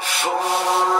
If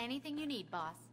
Anything you need, boss.